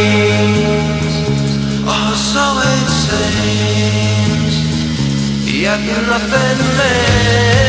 seems, oh so it seems, yet nothing makes.